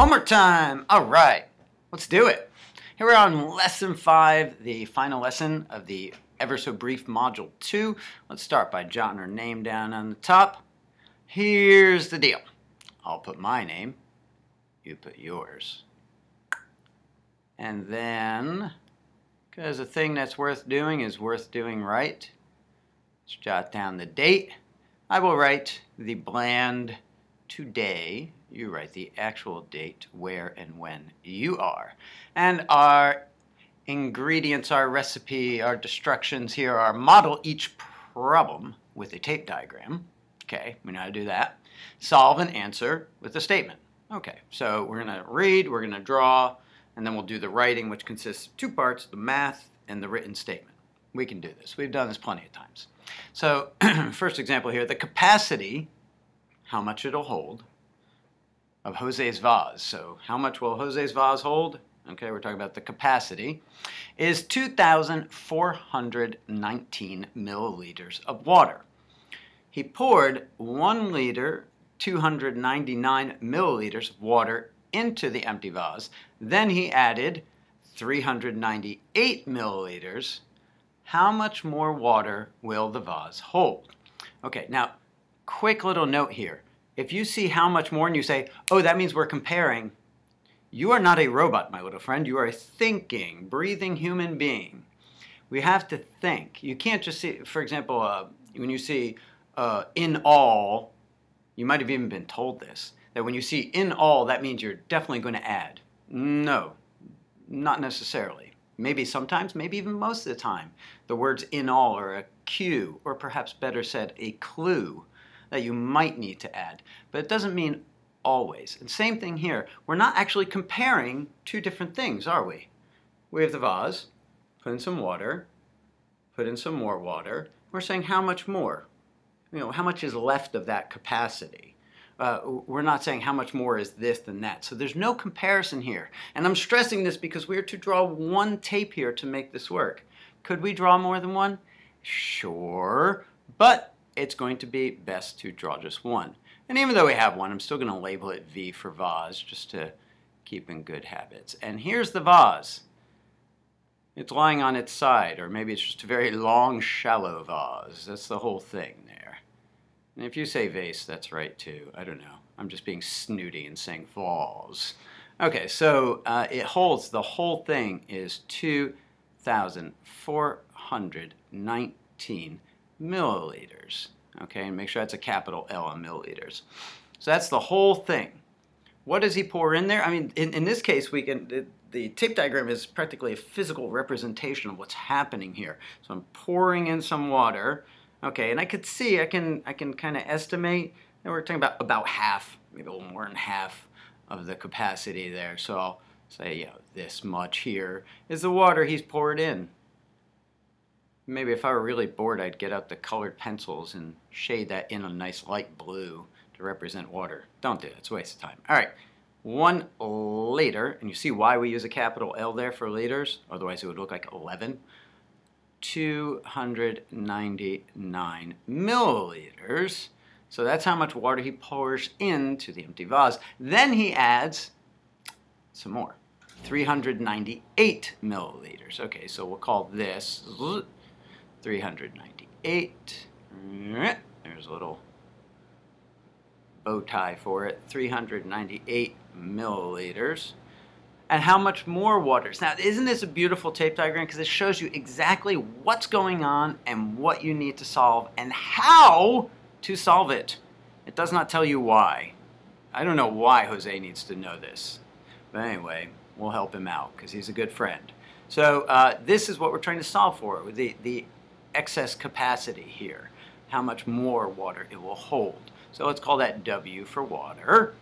Homework time! All right, let's do it. Here we're on lesson five, the final lesson of the ever so brief module two. Let's start by jotting our name down on the top. Here's the deal. I'll put my name, you put yours. And then, because a thing that's worth doing is worth doing right, let's jot down the date. I will write the bland today you write the actual date, where and when you are. And our ingredients, our recipe, our destructions here are model each problem with a tape diagram. Okay, we know how to do that. Solve and answer with a statement. Okay, so we're going to read, we're going to draw, and then we'll do the writing, which consists of two parts, the math and the written statement. We can do this. We've done this plenty of times. So first example here, the capacity, how much it'll hold, of Jose's vase. So how much will Jose's vase hold? Okay, we're talking about the capacity, is 2,419 milliliters of water. He poured 1 liter, 299 milliliters of water into the empty vase. Then he added 398 milliliters. How much more water will the vase hold? Okay, now, quick little note here. If you see how much more and you say, oh, that means we're comparing, you are not a robot, my little friend. You are a thinking, breathing human being. We have to think. You can't just see, for example, uh, when you see uh, in all, you might have even been told this, that when you see in all, that means you're definitely going to add. No, not necessarily. Maybe sometimes, maybe even most of the time, the words in all are a cue, or perhaps better said, a clue that you might need to add. But it doesn't mean always. And same thing here. We're not actually comparing two different things, are we? We have the vase, put in some water, put in some more water. We're saying how much more? You know, how much is left of that capacity? Uh, we're not saying how much more is this than that. So there's no comparison here. And I'm stressing this because we are to draw one tape here to make this work. Could we draw more than one? Sure. But it's going to be best to draw just one. And even though we have one, I'm still going to label it V for vase just to keep in good habits. And here's the vase. It's lying on its side, or maybe it's just a very long, shallow vase. That's the whole thing there. And if you say vase, that's right too. I don't know. I'm just being snooty and saying vase. Okay, so uh, it holds, the whole thing is 2,419 milliliters. Okay, and make sure that's a capital L in milliliters. So that's the whole thing. What does he pour in there? I mean, in, in this case, we can, the, the tape diagram is practically a physical representation of what's happening here. So I'm pouring in some water. Okay, and I could see, I can, I can kind of estimate, and we're talking about about half, maybe a little more than half of the capacity there. So I'll say, you know, this much here is the water he's poured in. Maybe if I were really bored, I'd get out the colored pencils and shade that in a nice light blue to represent water. Don't do it, it's a waste of time. All right, one liter, and you see why we use a capital L there for liters, otherwise it would look like 11. 299 milliliters. So that's how much water he pours into the empty vase. Then he adds some more, 398 milliliters. Okay, so we'll call this 398. There's a little bow tie for it. 398 milliliters. And how much more water? Now, isn't this a beautiful tape diagram? Because it shows you exactly what's going on and what you need to solve and how to solve it. It does not tell you why. I don't know why Jose needs to know this. But anyway, we'll help him out because he's a good friend. So uh, this is what we're trying to solve for. The, the excess capacity here, how much more water it will hold. So let's call that W for water.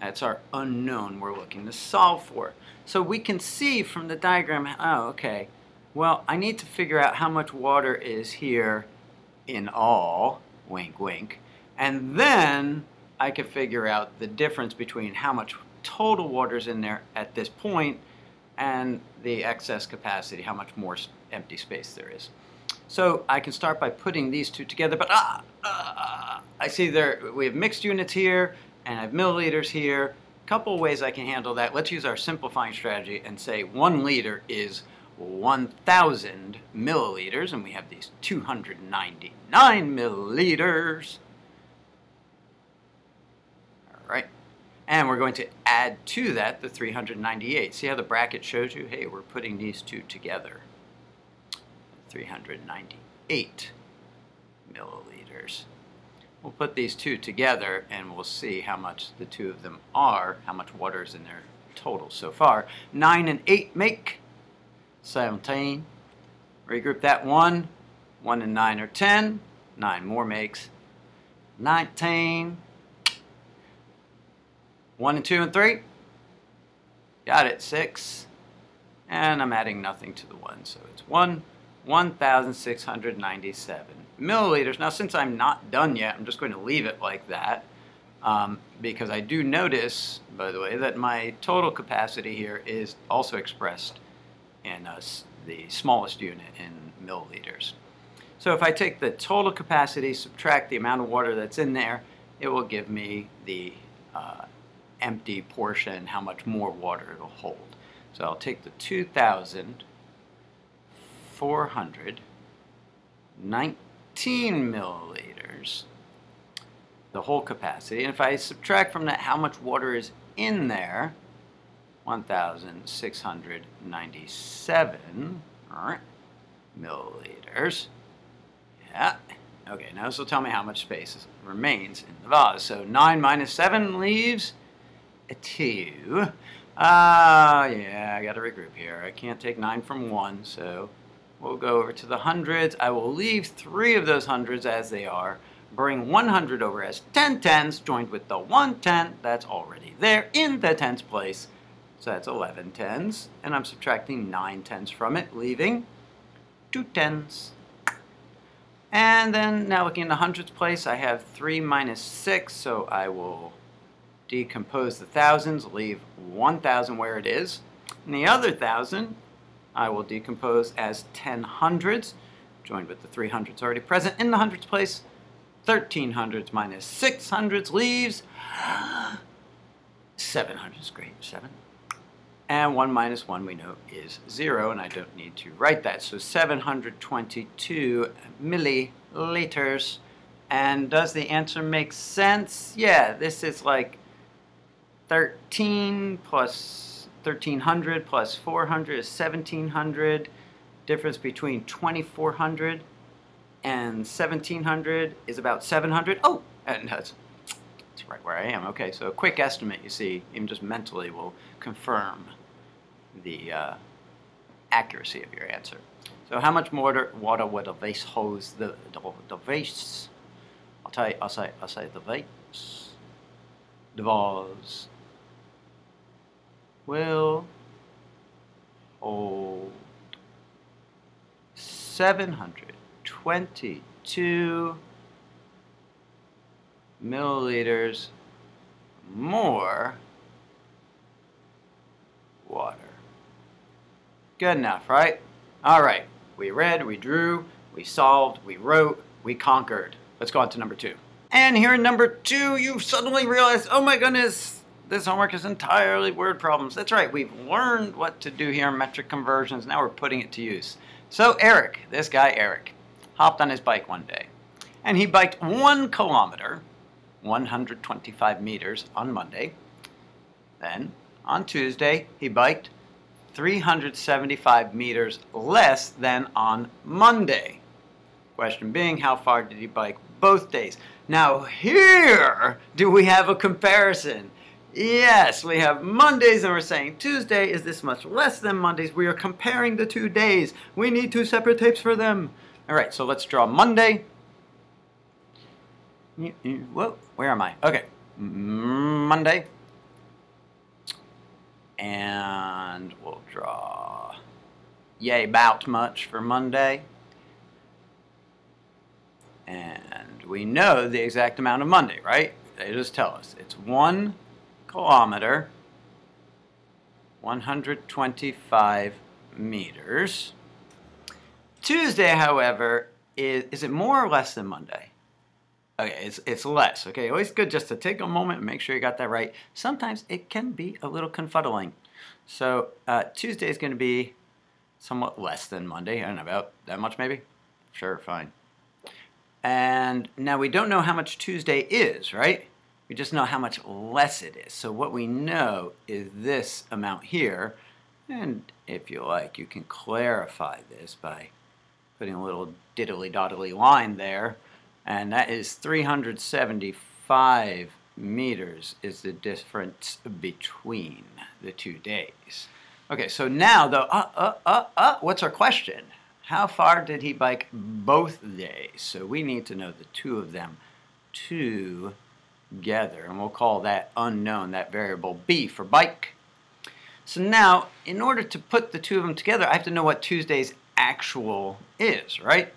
That's our unknown we're looking to solve for. So we can see from the diagram, oh, okay, well, I need to figure out how much water is here in all, wink, wink, and then I can figure out the difference between how much total water is in there at this point and the excess capacity, how much more empty space there is. So I can start by putting these two together, but ah, ah, I see there we have mixed units here, and I have milliliters here. A couple ways I can handle that. Let's use our simplifying strategy and say one liter is 1,000 milliliters, and we have these 299 milliliters. All right. And we're going to add to that the 398. See how the bracket shows you? Hey, we're putting these two together. 398 milliliters. We'll put these two together and we'll see how much the two of them are, how much water is in there total so far. 9 and 8 make 17. Regroup that 1. 1 and 9 are 10. 9 more makes 19. 1 and 2 and 3. Got it, 6. And I'm adding nothing to the 1, so it's 1, 1,697 milliliters. Now, since I'm not done yet, I'm just going to leave it like that um, because I do notice, by the way, that my total capacity here is also expressed in uh, the smallest unit in milliliters. So if I take the total capacity, subtract the amount of water that's in there, it will give me the uh, empty portion, how much more water it'll hold. So I'll take the 2,419 milliliters, the whole capacity. And if I subtract from that how much water is in there, 1,697 milliliters. Yeah. Okay, now this will tell me how much space remains in the vase. So 9 minus 7 leaves a 2. Ah, uh, yeah, I got to regroup here. I can't take 9 from 1, so We'll go over to the hundreds. I will leave three of those hundreds as they are. Bring 100 over as 10 tens joined with the 110 that's already there in the tens place. So that's 11 tens. And I'm subtracting 9 tens from it, leaving 2 tens. And then now looking in the hundreds place, I have 3 minus 6, so I will decompose the thousands, leave 1,000 where it is. And the other 1,000 I will decompose as 10 hundreds, joined with the 300s already present in the hundreds place. 13 hundreds minus 6 hundreds leaves 7 hundreds, great, 7. And 1 minus 1 we know is 0, and I don't need to write that. So 722 milliliters. And does the answer make sense? Yeah, this is like 13 plus 1300 plus 400 is 1700. Difference between 2400 and 1700 is about 700. Oh, and that's, that's right where I am. Okay, so a quick estimate, you see, even just mentally will confirm the uh, accuracy of your answer. So how much water, water would a vase hose the, the, the vase? I'll tell you, I'll say, I'll say the vase, the vase, will hold 722 milliliters more water. Good enough, right? All right, we read, we drew, we solved, we wrote, we conquered. Let's go on to number two. And here in number two, you suddenly realize, oh my goodness, this homework is entirely word problems. That's right, we've learned what to do here in metric conversions. Now we're putting it to use. So Eric, this guy Eric, hopped on his bike one day. And he biked one kilometer, 125 meters on Monday. Then, on Tuesday, he biked 375 meters less than on Monday. Question being, how far did he bike both days? Now here do we have a comparison. Yes, we have Mondays and we're saying Tuesday is this much less than Mondays. We are comparing the two days. We need two separate tapes for them. All right, so let's draw Monday. Whoa, where am I? Okay, Monday. And we'll draw yay about much for Monday. And we know the exact amount of Monday, right? They just tell us. It's one kilometer, 125 meters. Tuesday, however, is, is it more or less than Monday? Okay, it's, it's less. Okay, always good just to take a moment and make sure you got that right. Sometimes it can be a little confuddling. So uh, Tuesday is going to be somewhat less than Monday. I don't know, about that much maybe? Sure, fine. And now we don't know how much Tuesday is, right? We just know how much less it is. So what we know is this amount here. And if you like, you can clarify this by putting a little diddly-doddly line there. And that is 375 meters is the difference between the two days. Okay, so now though, uh, uh, uh, uh, what's our question? How far did he bike both days? So we need to know the two of them together, and we'll call that unknown, that variable b for bike. So now, in order to put the two of them together, I have to know what Tuesday's actual is, right?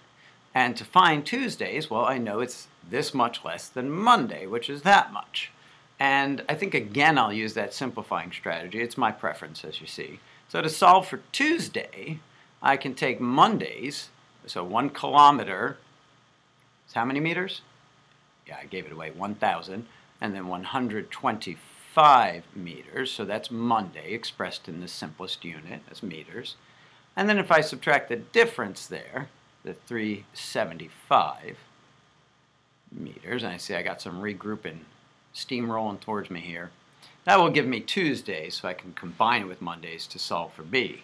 And to find Tuesdays, well, I know it's this much less than Monday, which is that much. And I think, again, I'll use that simplifying strategy. It's my preference, as you see. So to solve for Tuesday, I can take Mondays, so one kilometer is how many meters? Yeah, I gave it away, 1,000, and then 125 meters, so that's Monday expressed in the simplest unit as meters. And then if I subtract the difference there, the 375 meters, and I see I got some regrouping steam rolling towards me here, that will give me Tuesday, so I can combine it with Mondays to solve for B.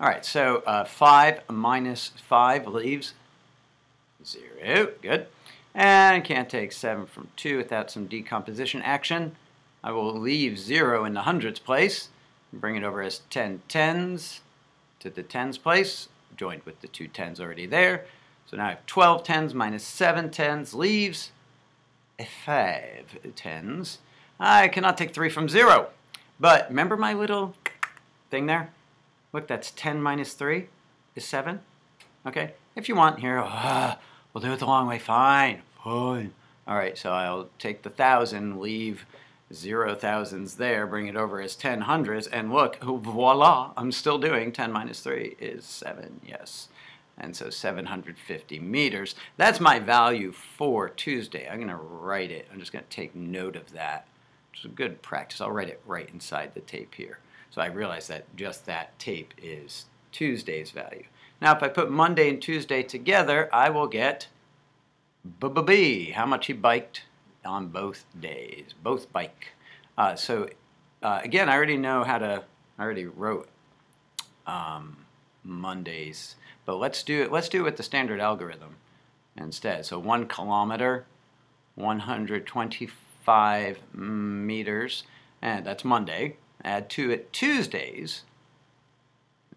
All right, so uh, 5 minus 5 leaves 0. Good. And can't take 7 from 2 without some decomposition action. I will leave 0 in the hundreds place. Bring it over as 10 tens to the tens place, joined with the two tens already there. So now I have 12 tens minus 7 tens leaves 5 tens. I cannot take 3 from 0. But remember my little thing there? Look, that's 10 minus 3 is 7. Okay? If you want here, uh, we'll do it the long way. Fine. All right, so I'll take the 1,000, leave zero thousands there, bring it over as 10 hundreds, and look, voila, I'm still doing 10 minus 3 is 7, yes. And so 750 meters. That's my value for Tuesday. I'm going to write it. I'm just going to take note of that. It's a good practice. I'll write it right inside the tape here. So I realize that just that tape is Tuesday's value. Now if I put Monday and Tuesday together, I will get b how much he biked on both days, both bike. Uh, so uh, again, I already know how to, I already wrote um, Mondays, but let's do it, let's do it with the standard algorithm instead. So one kilometer, 125 meters, and that's Monday. Add to it Tuesdays,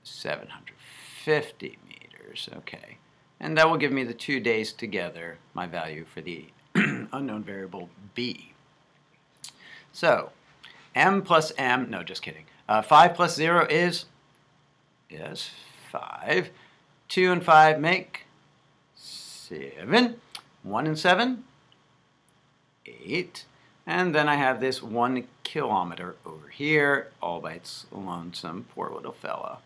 750 meters, okay. And that will give me the two days together, my value for the unknown variable b. So, m plus m, no, just kidding. Uh, 5 plus 0 is, yes, 5. 2 and 5 make 7. 1 and 7, 8. And then I have this one kilometer over here, all by its lonesome, poor little fella,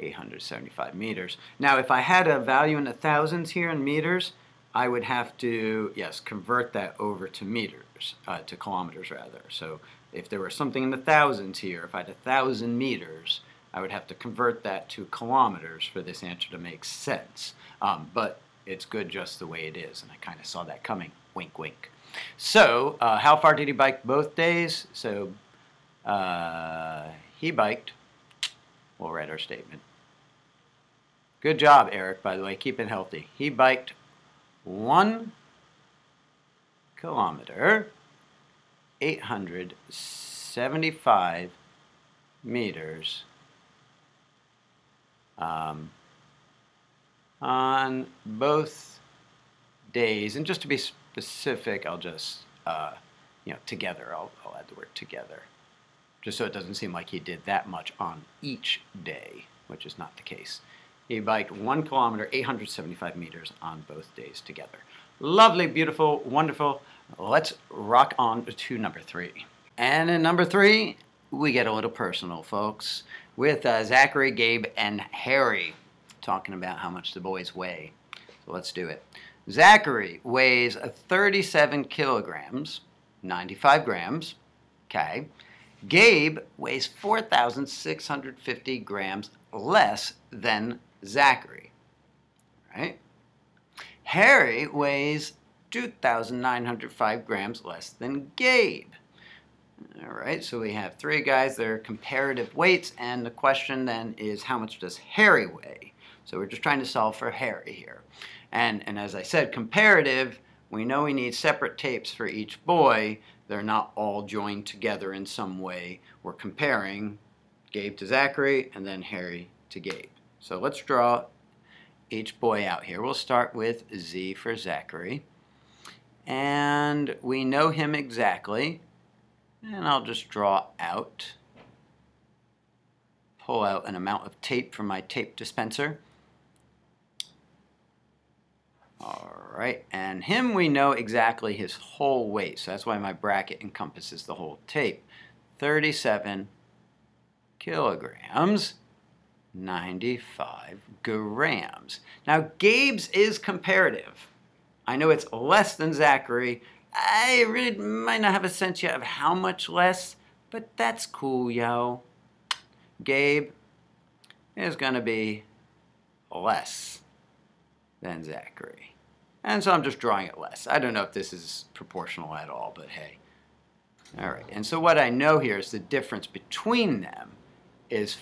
875 meters. Now, if I had a value in the thousands here in meters, I would have to, yes, convert that over to meters, uh, to kilometers rather. So if there was something in the thousands here, if I had a thousand meters, I would have to convert that to kilometers for this answer to make sense. Um, but it's good just the way it is, and I kind of saw that coming. Wink, wink. So, uh, how far did he bike both days? So, uh, he biked. We'll write our statement. Good job, Eric, by the way. Keep it healthy. He biked one kilometer, 875 meters um, on both days. And just to be specific, I'll just, uh, you know, together, I'll, I'll add the word together, just so it doesn't seem like he did that much on each day, which is not the case. He biked one kilometer, 875 meters on both days together. Lovely, beautiful, wonderful. Let's rock on to number three. And in number three, we get a little personal, folks, with uh, Zachary, Gabe, and Harry talking about how much the boys weigh. So let's do it. Zachary weighs 37 kilograms, 95 grams, okay. Gabe weighs 4,650 grams less than Zachary, right? Harry weighs 2,905 grams less than Gabe. All right, so we have three guys are comparative weights, and the question then is how much does Harry weigh? So we're just trying to solve for Harry here. And, and as I said, comparative, we know we need separate tapes for each boy. They're not all joined together in some way. We're comparing Gabe to Zachary and then Harry to Gabe. So let's draw each boy out here. We'll start with Z for Zachary. And we know him exactly. And I'll just draw out, pull out an amount of tape from my tape dispenser. All right, and him we know exactly his whole weight, so that's why my bracket encompasses the whole tape. 37 kilograms, 95 grams. Now Gabe's is comparative. I know it's less than Zachary. I really might not have a sense yet of how much less, but that's cool, yo. Gabe is going to be less than Zachary. And so I'm just drawing it less. I don't know if this is proportional at all, but hey. All right, and so what I know here is the difference between them is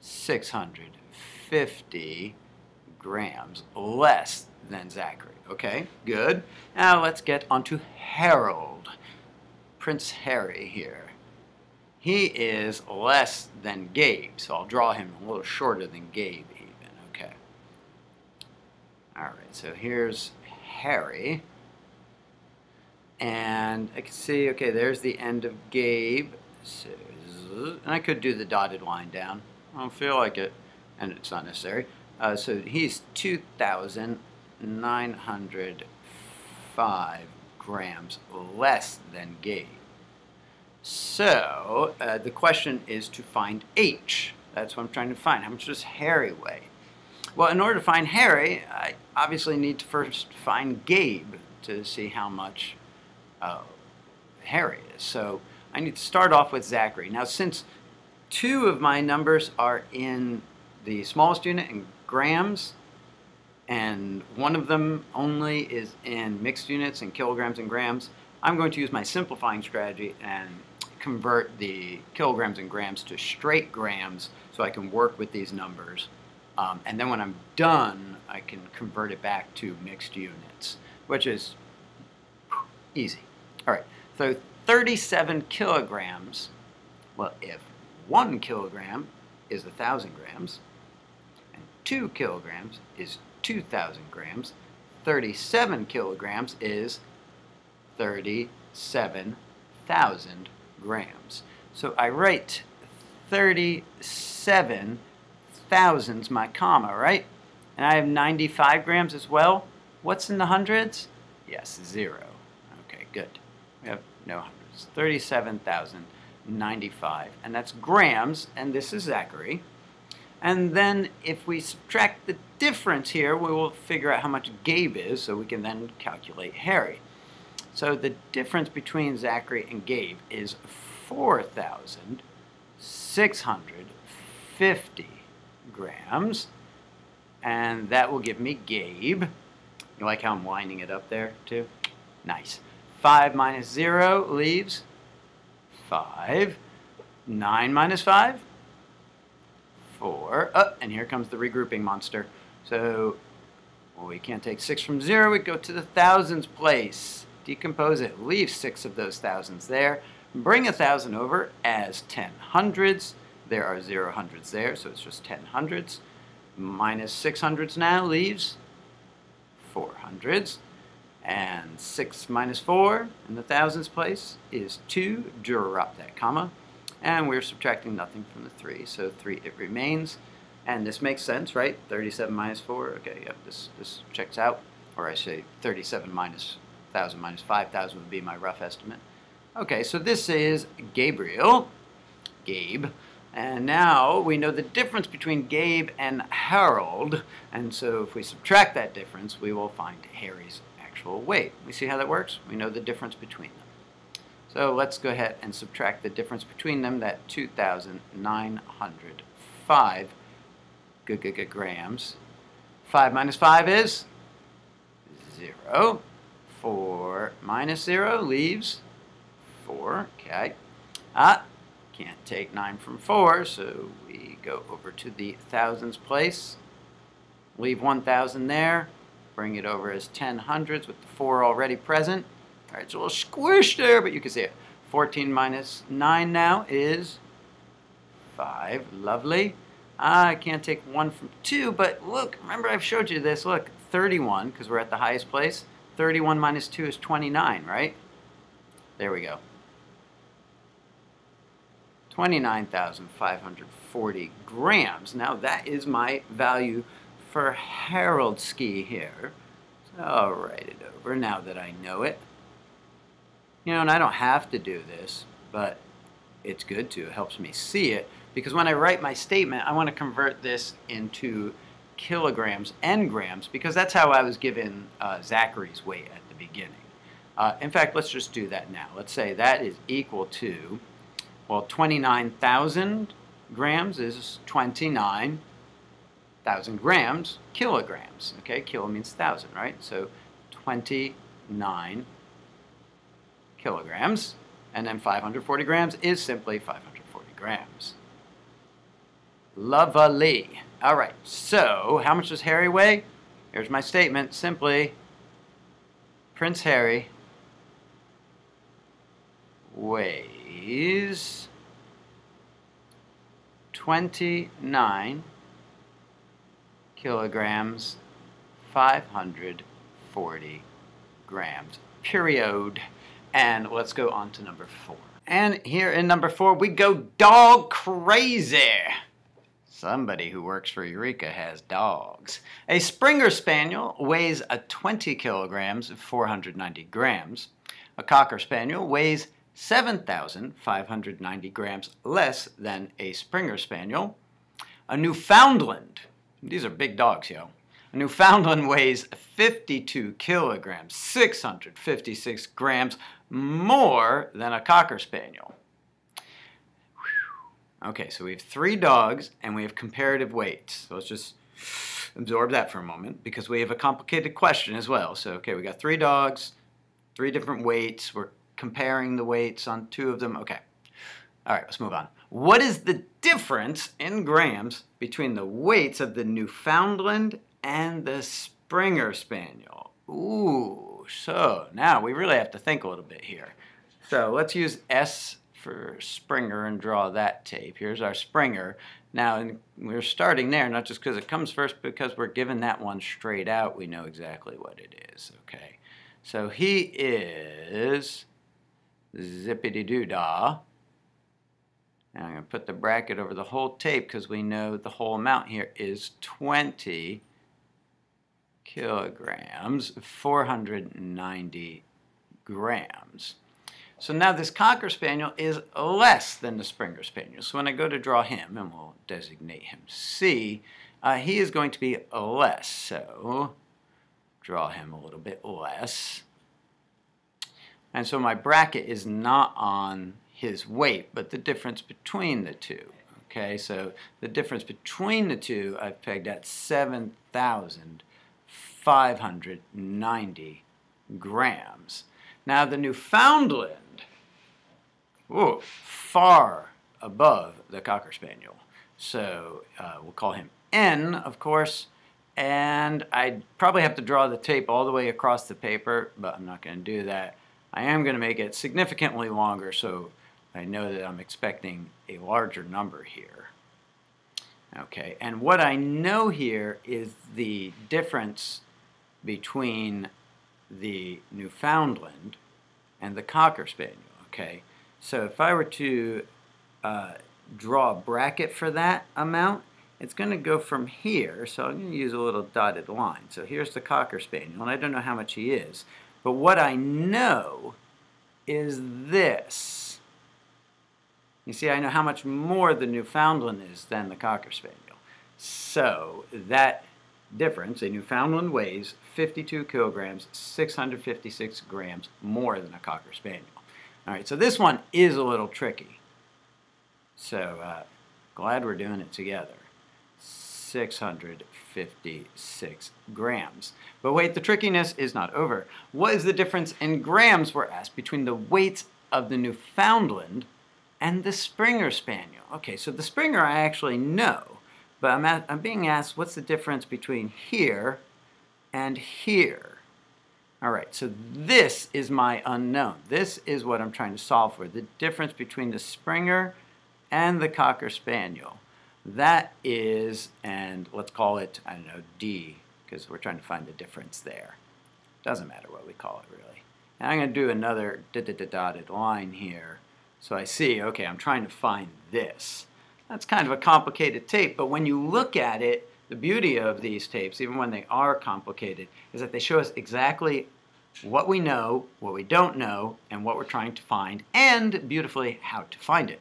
4,650 grams less than Zachary. Okay, good. Now let's get onto Harold. Prince Harry here. He is less than Gabe, so I'll draw him a little shorter than Gabe even, okay. Alright, so here's Harry. And I can see, okay, there's the end of Gabe. So, and I could do the dotted line down. I don't feel like it, and it's not necessary. Uh, so he's 2,905 grams less than Gabe. So uh, the question is to find H. That's what I'm trying to find. How much does Harry weigh? Well, in order to find Harry, I obviously need to first find Gabe to see how much uh, Harry is. So I need to start off with Zachary. Now, since two of my numbers are in the smallest unit in grams, and one of them only is in mixed units in kilograms and grams, I'm going to use my simplifying strategy and convert the kilograms and grams to straight grams so I can work with these numbers. Um, and then when I'm done, I can convert it back to mixed units, which is easy. All right, so 37 kilograms, well, if one kilogram is 1,000 grams, and 2 kilograms is 2,000 grams. 37 kilograms is 37,000 grams. So I write 37 thousands my comma, right? And I have 95 grams as well. What's in the hundreds? Yes, zero. Okay, good. We have no hundreds. 37,095. And that's grams, and this is Zachary. And then if we subtract the difference here, we will figure out how much Gabe is, so we can then calculate Harry. So the difference between Zachary and Gabe is 4,650 grams. And that will give me Gabe. You like how I'm winding it up there, too? Nice. 5 minus 0 leaves 5. 9 minus 5 four. Oh, and here comes the regrouping monster. So well, we can't take six from zero. We go to the thousands place. Decompose it. Leave six of those thousands there. Bring a thousand over as ten hundreds. There are zero hundreds there, so it's just ten hundreds. Minus six hundreds now leaves four hundreds. And 6 minus 4 in the thousands place is 2. Drop that comma and we're subtracting nothing from the 3, so 3 it remains. And this makes sense, right? 37 minus 4, okay, yep, this, this checks out. Or I say 37 minus 1,000 minus 5,000 would be my rough estimate. Okay, so this is Gabriel, Gabe, And now we know the difference between Gabe and Harold. And so if we subtract that difference, we will find Harry's actual weight. We see how that works? We know the difference between them. So let's go ahead and subtract the difference between them, that 2,905 grams. 5 minus 5 is 0. 4 minus 0 leaves 4. Okay. Ah, can't take 9 from 4, so we go over to the thousands place. Leave 1,000 there. Bring it over as 10 hundreds with the 4 already present. All right, it's a little squished there, but you can see it. 14 minus 9 now is 5. Lovely. Ah, I can't take 1 from 2, but look, remember I've showed you this. Look, 31, because we're at the highest place. 31 minus 2 is 29, right? There we go. 29,540 grams. Now that is my value for Harold ski here. So I'll write it over now that I know it. You know, and I don't have to do this, but it's good to. It helps me see it because when I write my statement, I want to convert this into kilograms and grams because that's how I was given uh, Zachary's weight at the beginning. Uh, in fact, let's just do that now. Let's say that is equal to, well, 29,000 grams is 29,000 grams, kilograms. Okay, kilo means thousand, right? So 29 kilograms, and then 540 grams is simply 540 grams. Lovely. All right, so how much does Harry weigh? Here's my statement, simply, Prince Harry weighs 29 kilograms, 540 grams, period. And let's go on to number four. And here in number four, we go dog crazy. Somebody who works for Eureka has dogs. A Springer Spaniel weighs a 20 kilograms, 490 grams. A Cocker Spaniel weighs 7,590 grams less than a Springer Spaniel. A Newfoundland, these are big dogs, yo. A Newfoundland weighs 52 kilograms, 656 grams more than a Cocker Spaniel. Okay, so we have three dogs and we have comparative weights. So let's just absorb that for a moment because we have a complicated question as well. So, okay, we got three dogs, three different weights. We're comparing the weights on two of them. Okay. All right, let's move on. What is the difference in grams between the weights of the Newfoundland and the Springer Spaniel? Ooh, so now we really have to think a little bit here. So let's use S for Springer and draw that tape. Here's our Springer. Now, we're starting there, not just because it comes first, because we're given that one straight out. We know exactly what it is, okay? So he is zippity-doo-dah. And I'm going to put the bracket over the whole tape because we know the whole amount here is 20 kilograms, 490 grams. So now this Cocker Spaniel is less than the Springer Spaniel. So when I go to draw him, and we'll designate him C, uh, he is going to be less. So draw him a little bit less. And so my bracket is not on his weight, but the difference between the two. Okay, so the difference between the two I've pegged at 7,590 grams. Now the Newfoundland Ooh, far above the Cocker Spaniel. So uh, we'll call him N, of course, and I'd probably have to draw the tape all the way across the paper, but I'm not going to do that. I am going to make it significantly longer so I know that I'm expecting a larger number here. Okay, and what I know here is the difference between the Newfoundland and the Cocker Spaniel, okay? So if I were to uh, draw a bracket for that amount, it's going to go from here, so I'm going to use a little dotted line. So here's the Cocker Spaniel, and I don't know how much he is. But what I know is this. You see, I know how much more the Newfoundland is than the Cocker Spaniel. So that difference, a Newfoundland weighs 52 kilograms, 656 grams more than a Cocker Spaniel. All right, so this one is a little tricky. So uh, glad we're doing it together. 656 grams. But wait, the trickiness is not over. What is the difference in grams, we're asked, between the weights of the Newfoundland and the Springer Spaniel? Okay, so the Springer I actually know, but I'm, at, I'm being asked what's the difference between here and here? All right, so this is my unknown. This is what I'm trying to solve for, the difference between the Springer and the Cocker Spaniel. That is, and let's call it, I don't know, D, because we're trying to find the difference there. Doesn't matter what we call it, really. And I'm going to do another dotted line here. So I see, okay, I'm trying to find this. That's kind of a complicated tape, but when you look at it, the beauty of these tapes, even when they are complicated, is that they show us exactly what we know, what we don't know, and what we're trying to find, and beautifully how to find it.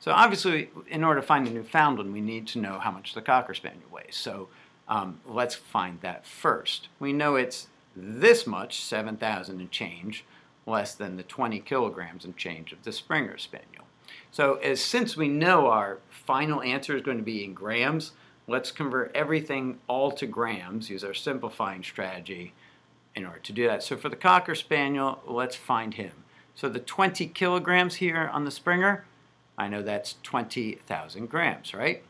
So obviously, in order to find a Newfoundland, we need to know how much the Cocker Spaniel weighs. So um, let's find that first. We know it's this much, 7,000 and change, less than the 20 kilograms and change of the Springer Spaniel. So as, since we know our final answer is going to be in grams, let's convert everything all to grams, use our simplifying strategy in order to do that. So for the Cocker Spaniel, let's find him. So the 20 kilograms here on the Springer, I know that's 20,000 grams, right?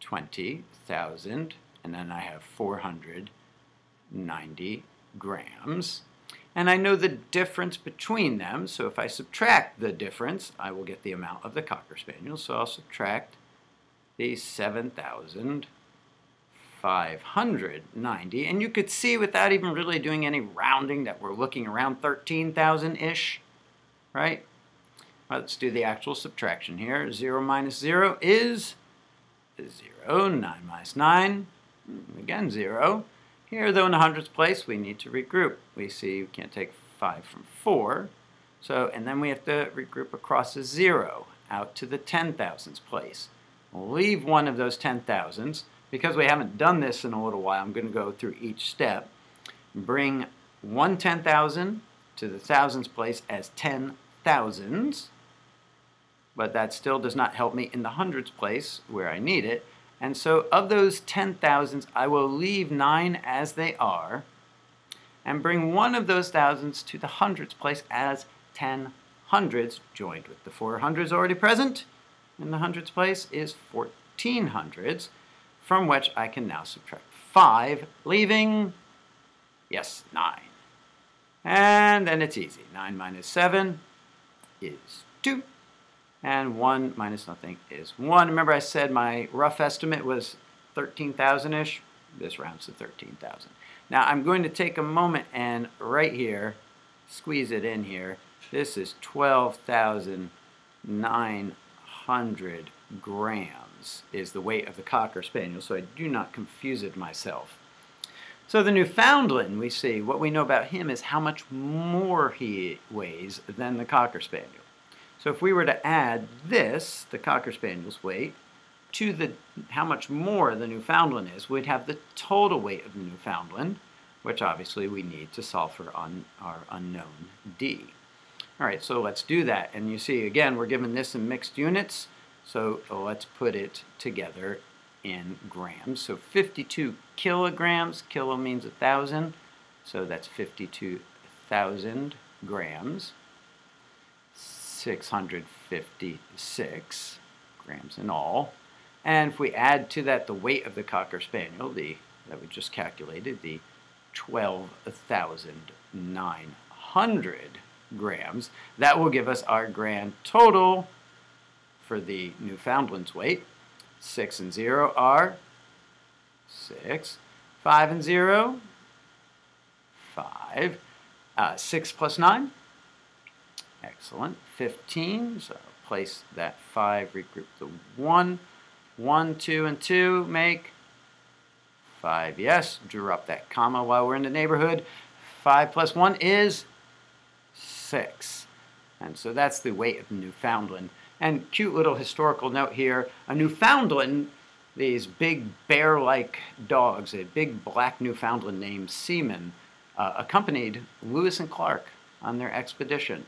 20,000, and then I have 490 grams. And I know the difference between them, so if I subtract the difference, I will get the amount of the Cocker Spaniel. So I'll subtract the 7,590. And you could see without even really doing any rounding that we're looking around 13,000-ish, right? Let's do the actual subtraction here. 0 minus 0 is 0. 9 minus 9, again 0. Here, though, in the hundredths place, we need to regroup. We see we can't take 5 from 4. So, and then we have to regroup across a 0 out to the 10 thousandths place. We'll leave one of those 10 thousandths. Because we haven't done this in a little while, I'm going to go through each step. Bring one 10,000 to the thousandths place as 10 thousands but that still does not help me in the hundreds place where I need it. And so of those ten thousands, I will leave nine as they are and bring one of those thousands to the hundreds place as ten hundreds joined with the four hundreds already present in the hundreds place is fourteen hundreds from which I can now subtract five, leaving, yes, nine. And then it's easy. Nine minus seven is two and 1 minus nothing is 1. Remember I said my rough estimate was 13,000-ish? This rounds to 13,000. Now I'm going to take a moment and right here, squeeze it in here. This is 12,900 grams is the weight of the Cocker Spaniel, so I do not confuse it myself. So the Newfoundland, we see, what we know about him is how much more he weighs than the Cocker Spaniel. So if we were to add this, the Cocker Spaniel's weight, to the how much more the Newfoundland is, we'd have the total weight of the Newfoundland, which obviously we need to solve for un, our unknown D. All right, so let's do that. And you see, again, we're given this in mixed units, so let's put it together in grams. So 52 kilograms, kilo means a 1,000, so that's 52,000 grams. 656 grams in all. And if we add to that the weight of the Cocker Spaniel, the that we just calculated, the 12,900 grams, that will give us our grand total for the Newfoundland's weight. 6 and 0 are 6. 5 and 0, 5. Uh, 6 plus 9, Excellent. 15, so place that 5, regroup the 1. 1, 2, and 2 make 5, yes. Drew up that comma while we're in the neighborhood. 5 plus 1 is 6. And so that's the weight of Newfoundland. And cute little historical note here, a Newfoundland, these big bear-like dogs, a big black Newfoundland named Seaman, uh, accompanied Lewis and Clark on their expedition.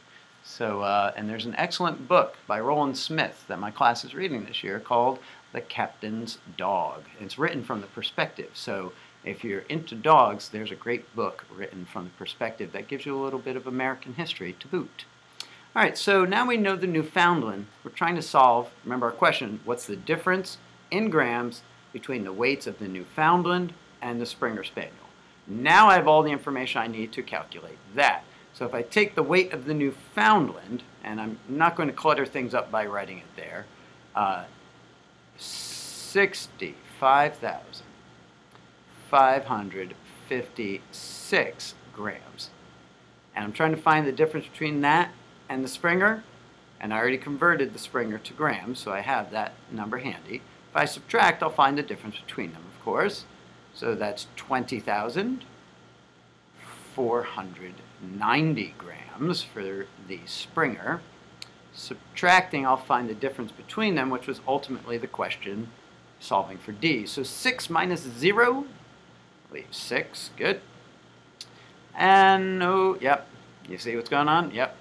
So, uh, and there's an excellent book by Roland Smith that my class is reading this year called The Captain's Dog. It's written from the perspective. So, if you're into dogs, there's a great book written from the perspective that gives you a little bit of American history to boot. All right, so now we know the Newfoundland. We're trying to solve, remember our question, what's the difference in grams between the weights of the Newfoundland and the Springer Spaniel? Now I have all the information I need to calculate that. So if I take the weight of the Newfoundland, and I'm not going to clutter things up by writing it there, uh, 65,556 grams. And I'm trying to find the difference between that and the Springer, and I already converted the Springer to grams, so I have that number handy. If I subtract, I'll find the difference between them, of course. So that's 20,490 grams for the Springer. Subtracting, I'll find the difference between them, which was ultimately the question solving for D. So 6 minus 0 leaves 6. Good. And, oh, yep. You see what's going on? Yep.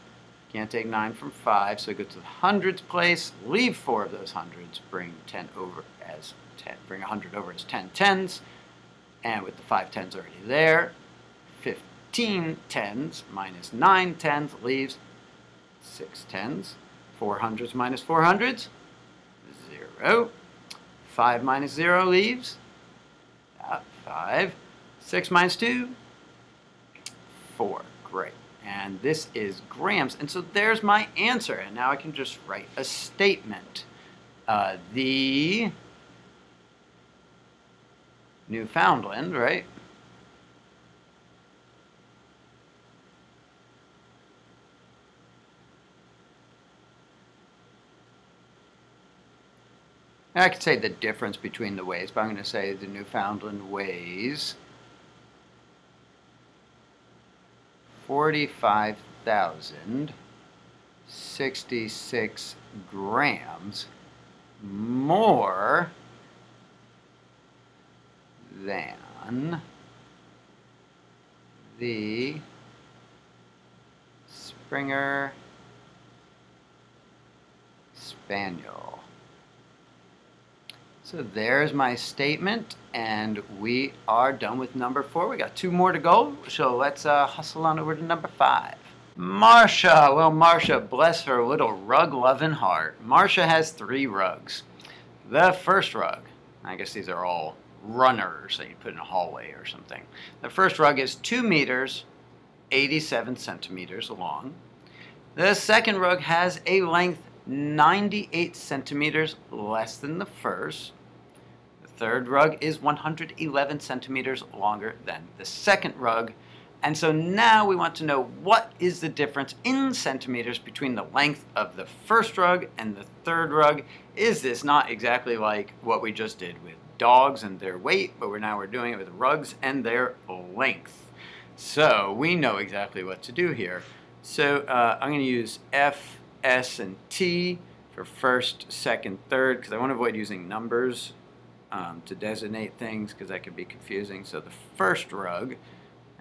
Can't take 9 from 5, so go to the hundreds place, leave 4 of those hundreds, bring 10 over as 10, bring 100 over as 10 tens, and with the 5 tens already there, 15 tens minus 9 tens leaves 6 tens. 4 hundreds minus 4 hundreds, 0. 5 minus 0 leaves uh, 5. 6 minus 2, 4. Great. And this is grams. And so there's my answer. And now I can just write a statement. Uh, the Newfoundland, right? I could say the difference between the ways, but I'm going to say the Newfoundland weighs 45,066 grams more than the Springer Spaniel. So there's my statement, and we are done with number four. We got two more to go, so let's uh, hustle on over to number five. Marcia, well, Marcia, bless her little rug-loving heart. Marcia has three rugs. The first rug, I guess these are all runners that you put in a hallway or something. The first rug is 2 meters, 87 centimeters long. The second rug has a length 98 centimeters less than the first. Third rug is 111 centimeters longer than the second rug. And so now we want to know what is the difference in centimeters between the length of the first rug and the third rug. Is this not exactly like what we just did with dogs and their weight, but we're now we're doing it with rugs and their length. So we know exactly what to do here. So uh, I'm going to use F, S, and T for first, second, third, because I want to avoid using numbers um, to designate things, because that could be confusing. So the first rug,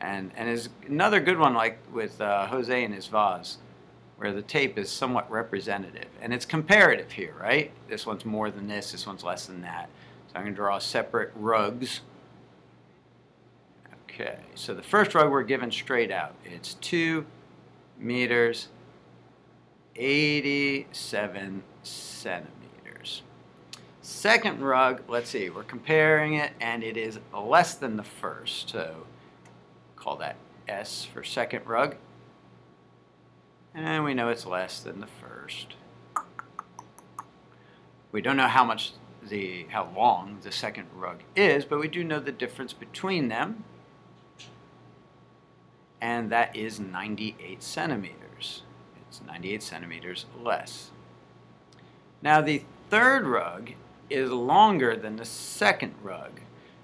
and, and is another good one like with uh, Jose and his vase, where the tape is somewhat representative. And it's comparative here, right? This one's more than this, this one's less than that. So I'm going to draw separate rugs. Okay, so the first rug we're given straight out. It's 2 meters, 87 centimeters. Second rug, let's see, we're comparing it and it is less than the first. So call that S for second rug. And we know it's less than the first. We don't know how much the how long the second rug is, but we do know the difference between them, and that is 98 centimeters. It's 98 centimeters less. Now the third rug is longer than the second rug,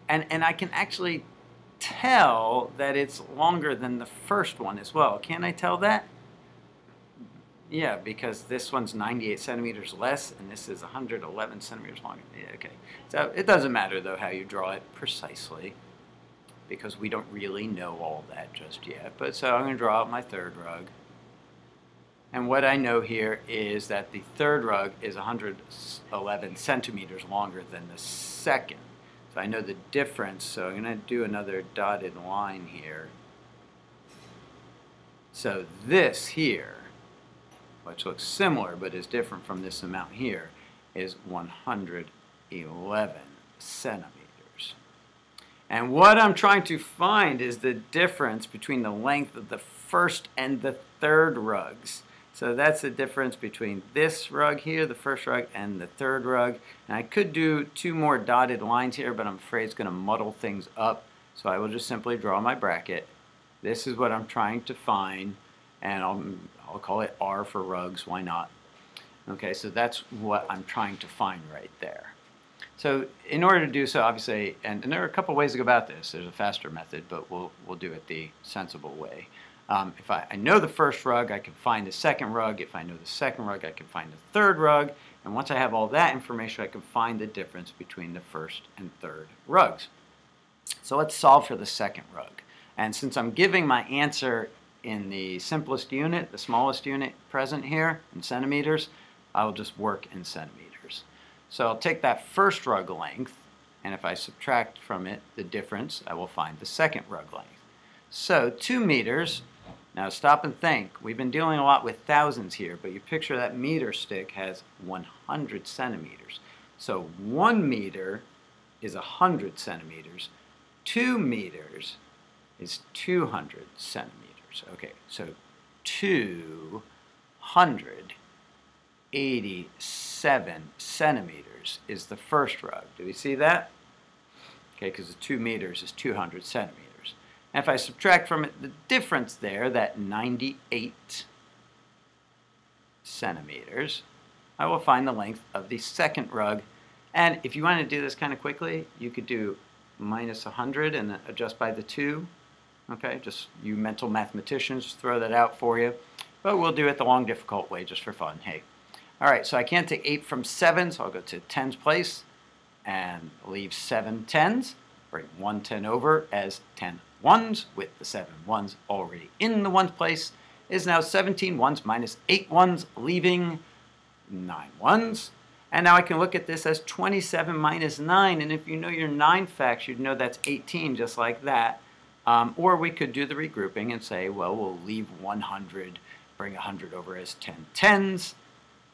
and, and I can actually tell that it's longer than the first one as well. Can I tell that? Yeah, because this one's 98 centimeters less, and this is 111 centimeters longer. Yeah, okay. So it doesn't matter, though, how you draw it precisely, because we don't really know all that just yet. But so I'm going to draw out my third rug. And what I know here is that the third rug is 111 centimeters longer than the second. So I know the difference, so I'm going to do another dotted line here. So this here which looks similar but is different from this amount here, is 111 centimeters. And what I'm trying to find is the difference between the length of the first and the third rugs. So that's the difference between this rug here, the first rug, and the third rug. And I could do two more dotted lines here, but I'm afraid it's going to muddle things up. So I will just simply draw my bracket. This is what I'm trying to find, and I'll I'll call it R for rugs, why not? Okay, so that's what I'm trying to find right there. So in order to do so, obviously, and, and there are a couple ways to go about this. There's a faster method, but we'll, we'll do it the sensible way. Um, if I, I, know the first rug, I can find the second rug. If I know the second rug, I can find the third rug. And once I have all that information, I can find the difference between the first and third rugs. So let's solve for the second rug. And since I'm giving my answer in the simplest unit, the smallest unit present here in centimeters, I will just work in centimeters. So I'll take that first rug length, and if I subtract from it the difference, I will find the second rug length. So 2 meters, now stop and think. We've been dealing a lot with thousands here, but you picture that meter stick has 100 centimeters. So 1 meter is 100 centimeters. 2 meters is 200 centimeters. Okay, so 287 centimeters is the first rug. Do we see that? Okay, because the 2 meters is 200 centimeters. And if I subtract from it the difference there, that 98 centimeters, I will find the length of the second rug. And if you want to do this kind of quickly, you could do minus 100 and adjust by the 2 Okay, just you mental mathematicians throw that out for you. But we'll do it the long difficult way just for fun. Hey. All right, so I can't take 8 from 7, so I'll go to 10's place and leave 7 10s. Bring 1 10 over as 10 ones with the 7 ones already in the ones place is now 17 ones minus 8 ones, leaving 9 ones. And now I can look at this as 27 minus 9, and if you know your 9 facts, you'd know that's 18 just like that. Um, or we could do the regrouping and say, well, we'll leave 100, bring 100 over as 10 tens,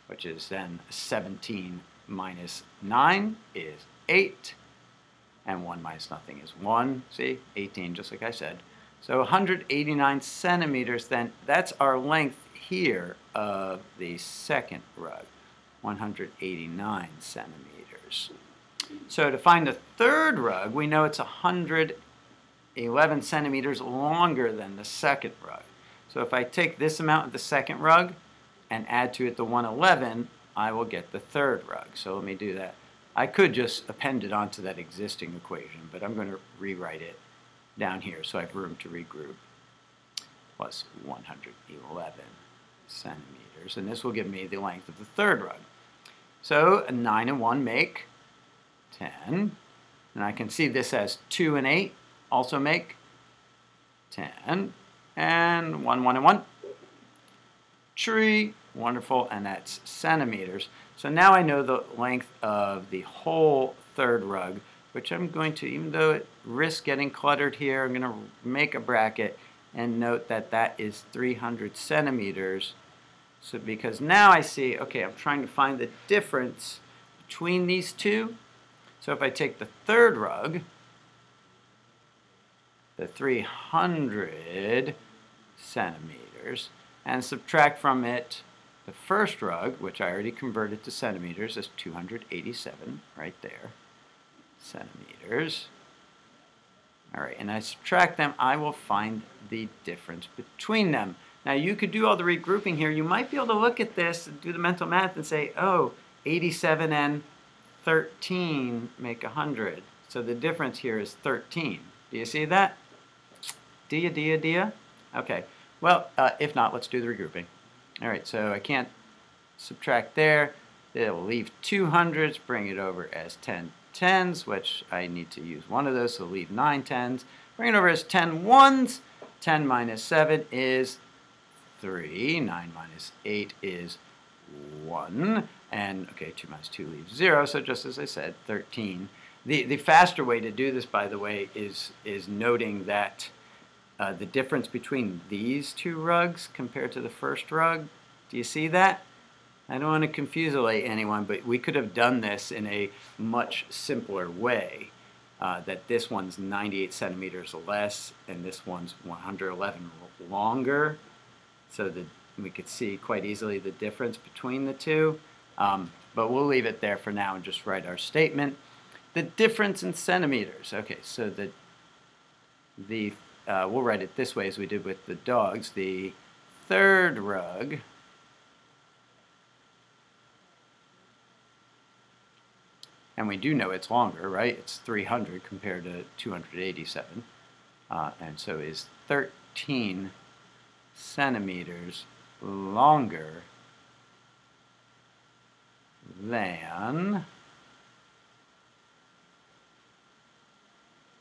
which is then 17 minus 9 is 8, and 1 minus nothing is 1. See, 18, just like I said. So 189 centimeters, then that's our length here of the second rug, 189 centimeters. So to find the third rug, we know it's 111 centimeters longer than the second rug. So if I take this amount of the second rug and add to it the 111, I will get the third rug. So let me do that. I could just append it onto that existing equation, but I'm going to rewrite it down here so I have room to regroup. Plus 111 centimeters. And this will give me the length of the third rug. So 9 and 1 make 10. And I can see this as 2 and 8 also make 10 and 1, 1, and 1. Tree, wonderful, and that's centimeters. So now I know the length of the whole third rug, which I'm going to, even though it risks getting cluttered here, I'm going to make a bracket and note that that is 300 centimeters. So because now I see, okay, I'm trying to find the difference between these two. So if I take the third rug, the 300 centimeters and subtract from it the first rug, which I already converted to centimeters, is 287 right there, centimeters. All right, and I subtract them, I will find the difference between them. Now you could do all the regrouping here. You might be able to look at this and do the mental math and say, oh, 87 and 13 make 100. So the difference here is 13. Do you see that? Do you, do you, do you? Okay. Well, uh, if not, let's do the regrouping. All right, so I can't subtract there. It'll leave two hundreds, bring it over as 10 tens, which I need to use one of those, so leave nine tens. Bring it over as 10 ones. 10 minus 7 is 3. 9 minus 8 is 1. And, okay, 2 minus 2 leaves 0, so just as I said, 13. The, the faster way to do this, by the way, is, is noting that uh, the difference between these two rugs compared to the first rug. Do you see that? I don't want to confuse anyone, but we could have done this in a much simpler way. Uh, that this one's 98 centimeters less and this one's 111 longer. So that we could see quite easily the difference between the two. Um, but we'll leave it there for now and just write our statement. The difference in centimeters. Okay, so the, the uh, we'll write it this way as we did with the dogs. The third rug and we do know it's longer, right? It's 300 compared to 287, uh, and so is 13 centimeters longer than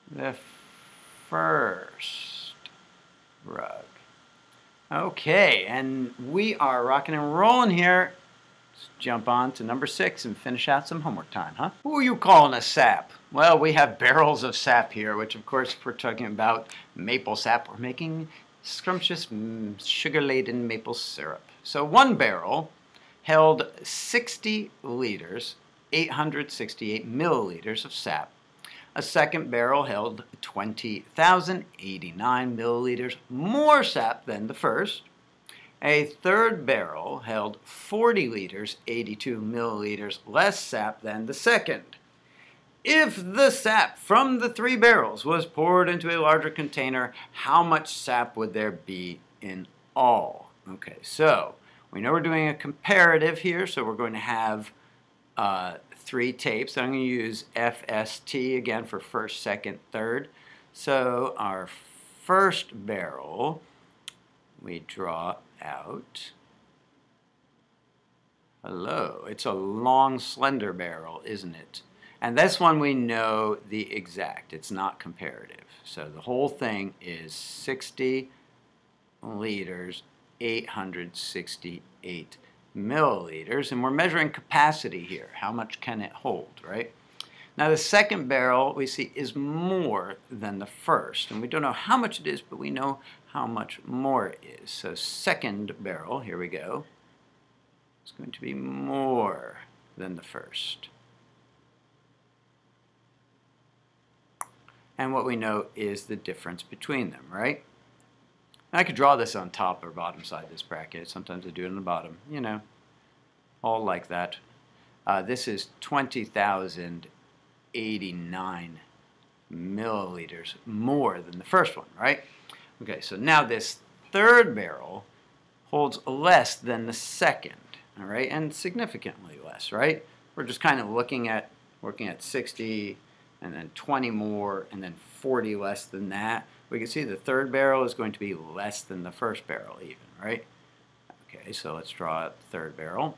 the first rug. Okay, and we are rocking and rolling here. Let's jump on to number six and finish out some homework time, huh? Who are you calling a sap? Well, we have barrels of sap here, which of course if we're talking about maple sap. We're making scrumptious mm, sugar-laden maple syrup. So one barrel held 60 liters, 868 milliliters of sap. A second barrel held 20,089 milliliters more sap than the first. A third barrel held 40 liters, 82 milliliters less sap than the second. If the sap from the three barrels was poured into a larger container, how much sap would there be in all? Okay, so we know we're doing a comparative here, so we're going to have uh, three tapes. I'm going to use FST again for first, second, third. So our first barrel, we draw out. Hello, it's a long, slender barrel, isn't it? And this one we know the exact, it's not comparative. So the whole thing is 60 liters, 868 milliliters, and we're measuring capacity here. How much can it hold, right? Now the second barrel we see is more than the first, and we don't know how much it is, but we know how much more it is. So second barrel, here we go, is going to be more than the first. And what we know is the difference between them, right? I could draw this on top or bottom side of this bracket. Sometimes I do it on the bottom, you know, all like that. Uh, this is 20,089 milliliters more than the first one, right? Okay, so now this third barrel holds less than the second, all right, and significantly less, right? We're just kind of looking at working at 60 and then 20 more and then 40 less than that. We can see the third barrel is going to be less than the first barrel even, right? Okay, so let's draw a third barrel.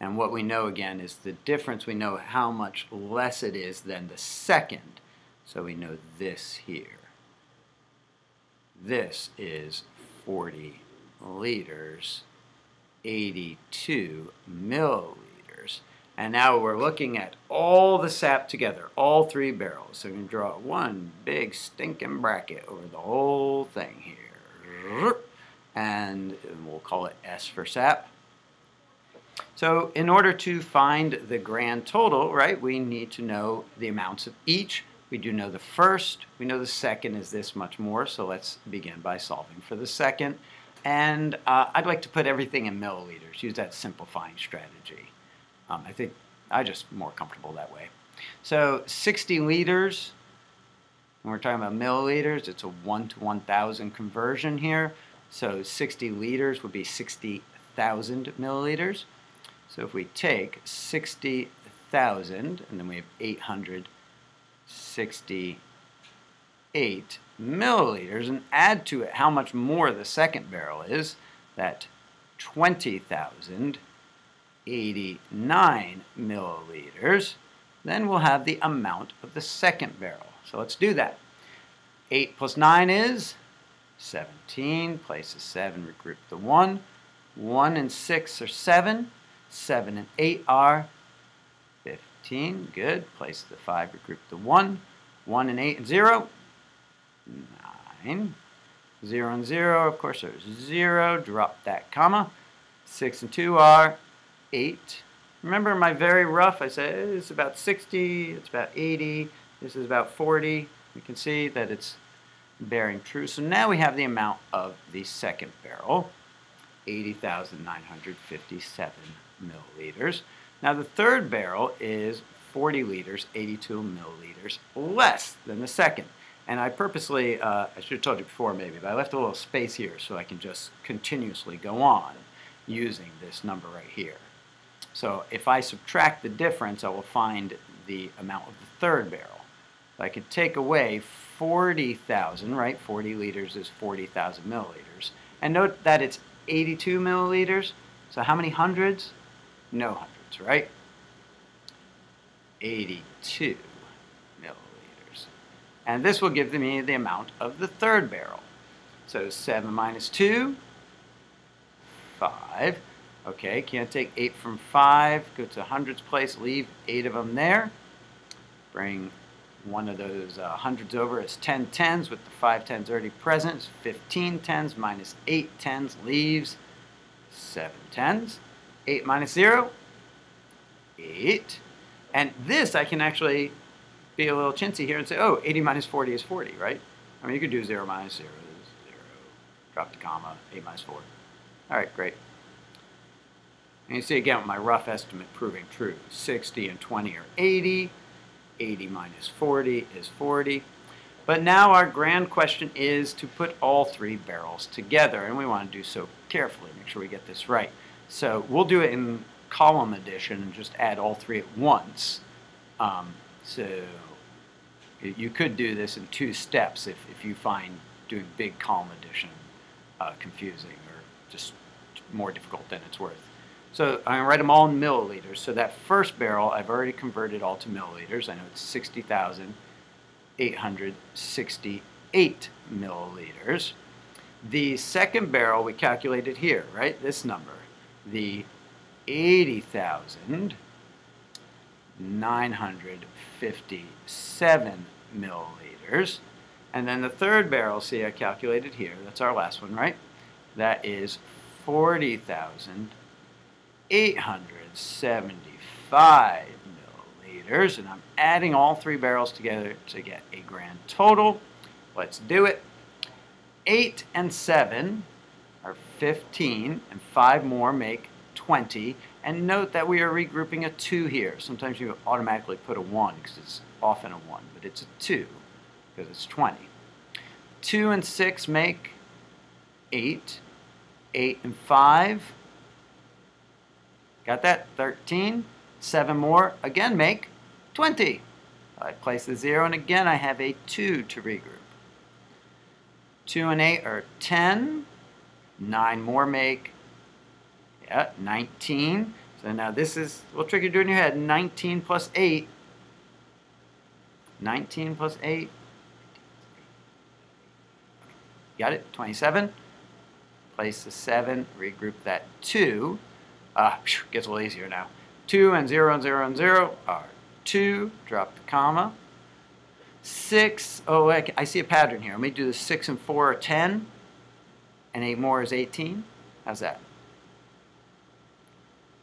And what we know again is the difference, we know how much less it is than the second. So we know this here. This is 40 liters, 82 milliliters. And now we're looking at all the sap together, all three barrels. So we can draw one big stinking bracket over the whole thing here. And we'll call it S for sap. So in order to find the grand total, right, we need to know the amounts of each. We do know the first, we know the second is this much more, so let's begin by solving for the second. And uh, I'd like to put everything in milliliters, use that simplifying strategy. Um, I think I'm just more comfortable that way. So 60 liters, when we're talking about milliliters, it's a 1 to 1,000 conversion here. So 60 liters would be 60,000 milliliters. So if we take 60,000 and then we have 868 milliliters and add to it how much more the second barrel is, that 20,089 milliliters, then we'll have the amount of the second barrel. So let's do that. 8 plus 9 is 17. Place a 7, regroup the 1. 1 and 6 are 7. 7 and 8 are 15. Good. Place the 5, regroup the 1. 1 and 8 and 0. 9. 0 and 0, of course, there's 0. Drop that comma. 6 and 2 are 8. Remember my very rough, I said it's about 60, it's about 80, this is about 40. You can see that it's bearing true. So now we have the amount of the second barrel, 80,957 milliliters. Now the third barrel is 40 liters, 82 milliliters less than the second. And I purposely, uh, I should have told you before maybe, but I left a little space here so I can just continuously go on using this number right here. So if I subtract the difference, I will find the amount of the third barrel. I could take away 40,000, right? 40 liters is 40,000 milliliters. And note that it's 82 milliliters. So how many hundreds? No hundreds, right? 82 milliliters. And this will give me the amount of the third barrel. So 7 minus 2, 5. Okay, can't take 8 from 5, go to hundreds place, leave 8 of them there. Bring one of those uh, hundreds over is 10 tens with the 5 tens already present. 15 tens minus 8 tens leaves 7 tens. 8 minus 0, 8. And this I can actually be a little chintzy here and say, oh, 80 minus 40 is 40, right? I mean, you could do 0 minus 0 is 0. Drop the comma, 8 minus 4. All right, great. And you see again my rough estimate proving true. 60 and 20 are 80. 80 minus 40 is 40. But now our grand question is to put all three barrels together, and we want to do so carefully, make sure we get this right. So we'll do it in column addition and just add all three at once. Um, so you could do this in two steps if, if you find doing big column addition uh, confusing or just more difficult than it's worth. So to write them all in milliliters. So that first barrel, I've already converted all to milliliters. I know it's 60,868 milliliters. The second barrel we calculated here, right? This number, the 80,957 milliliters. And then the third barrel, see I calculated here, that's our last one, right? That is 40,000 875 milliliters, and I'm adding all three barrels together to get a grand total. Let's do it. 8 and 7 are 15, and 5 more make 20. And note that we are regrouping a 2 here. Sometimes you automatically put a 1 because it's often a 1, but it's a 2 because it's 20. 2 and 6 make 8. 8 and 5 Got that? 13. 7 more. Again, make 20. I place the 0, and again I have a 2 to regroup. 2 and 8 are 10. 9 more make yeah, 19. So now this is a little tricky to do in your head. 19 plus 8. 19 plus 8. Got it? 27. Place the 7, regroup that 2. Uh, gets a little easier now. 2 and 0 and 0 and 0 are 2. Drop the comma. 6, oh, I, I see a pattern here. Let me do the 6 and 4 are 10. And 8 more is 18. How's that?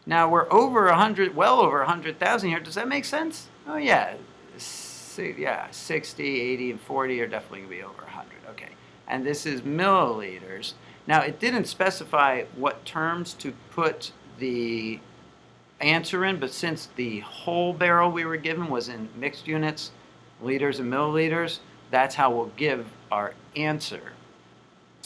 Now we're over 100, well over 100,000 here. Does that make sense? Oh yeah, yeah, 60, 80, and 40 are definitely going to be over 100. Okay, and this is milliliters. Now it didn't specify what terms to put the answer in, but since the whole barrel we were given was in mixed units, liters and milliliters, that's how we'll give our answer.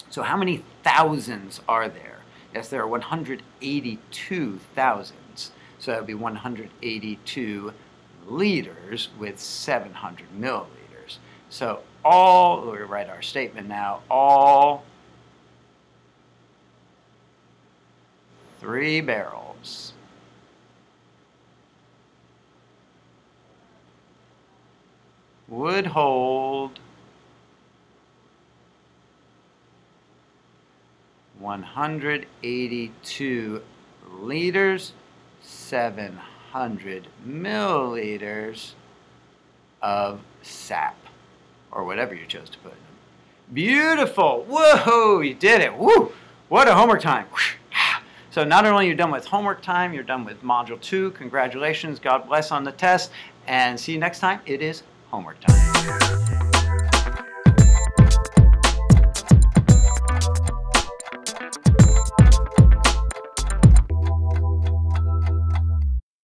So how many thousands are there? Yes, there are 182 thousands. So that would be 182 liters with 700 milliliters. So all, we'll write our statement now, all three barrels would hold 182 liters, 700 milliliters of sap, or whatever you chose to put in them. Beautiful! Whoa, you did it! Woo! What a homework time! So not only you're you done with homework time, you're done with Module 2. Congratulations, God bless on the test, and see you next time. It is homework time.